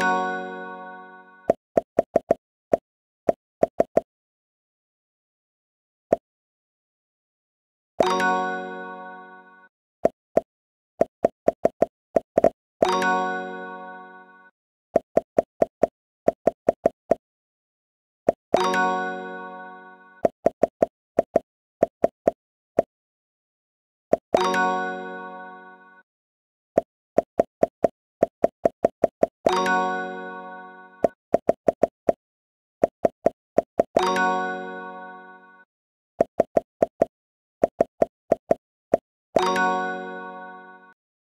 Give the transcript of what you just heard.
Bye. You